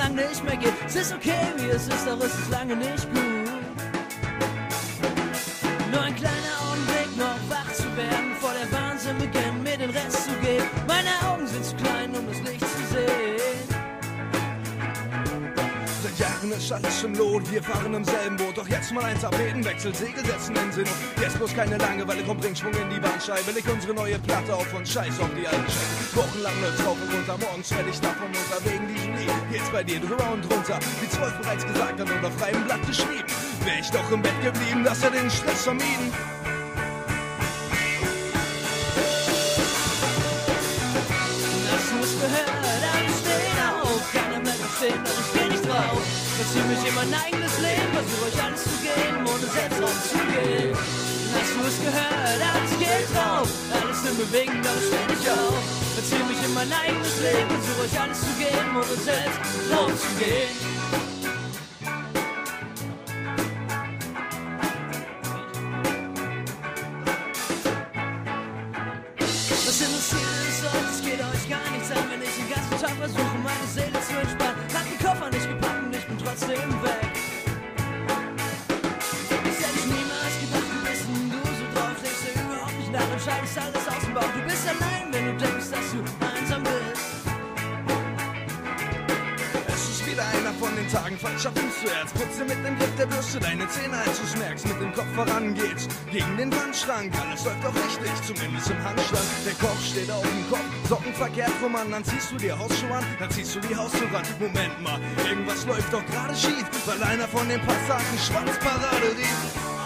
lang nicht mehr geht. Es ist okay, wie es ist, doch es ist lange nicht gut. Nur ein kleiner Augenblick, noch wach zu werden, vor der Wahnsinn beginnt, mir den Rest zu geben. Meine Augen sind zu klein, um das Licht zu sehen. Seit Jahren ist alles im Lot, wir fahren im selben Boot. Doch jetzt mal ein Tapetenwechsel, Segel setzen in Sinn. Jetzt bloß keine Langeweile, komm, bring Schwung in die Bandscheibe. Leg unsere neue Platte auf und scheiß auf die alten Scheiben. Wochenlang läuft's rauf und runter, morgens ich davon unter. Wegen geht's bei dir drüber und drunter. Wie zwölf bereits gesagt hat und auf freiem Blatt geschrieben. Wär ich doch im Bett geblieben, dass er den Stress vermieden. Das muss gehört, alle stehen auf. Keiner mehr verstehen, doch ich steh nicht drauf. Verzieh mich in mein eigenes Leben, versuch euch alles zu geben, ohne selbst. Hast du es gehört, alles geht drauf. Alles in Bewegung, steh nicht auf. Verzieh mich in mein eigenes Leben, versuch euch alles zu geben, ohne selbst draufzugehen. Was interessiert es euch? Es geht euch gar nichts an, wenn ich den ganzen Tag versuche, meine Seele zu entspannen. Scheidest alles aus dem Bauch. Du bist allein, wenn du denkst, dass du einsam bist. Es ist wieder einer von den Tagen falscher Fußzuerst. Putze mit dem Griff der Bürste deine Zähne ein, du merkst, mit dem Kopf voran geht's. Gegen den Wandschrank, alles läuft doch richtig, zumindest im Handstand. Der Kopf steht auf dem Kopf, Socken verkehrt rum an, dann ziehst du dir Hausschuhe an, dann ziehst du die Haustür ran. Moment mal, irgendwas läuft doch gerade schief, weil einer von den Passagen Schwanzparade rief.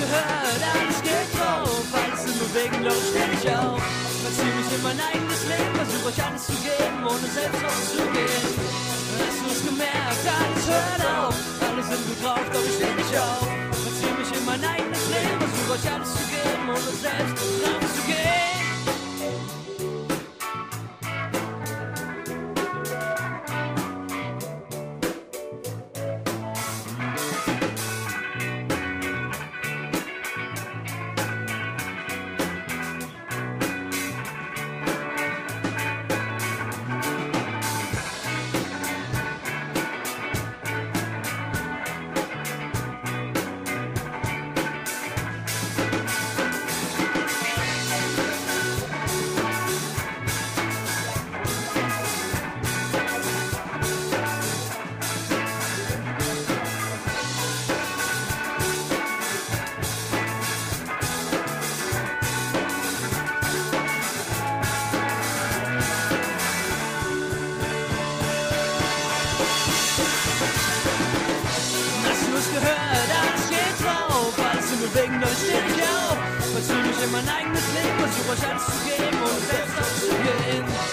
Gehört? Alles geht drauf, alles in Bewegung, doch ich steh nicht auf. Verzieh mich in mein eigenes Leben, versuch euch alles zu geben, ohne selbst aufzugehen. Hast du es gemerkt? Alles hört auf, alle sind gut drauf, doch ich steh nicht auf. Verzieh mich in mein eigenes Leben, versuch euch alles zu geben, ohne selbst draufzugehen. mein eigenes Leben versuche ich anzugeben und selbst anzugehen.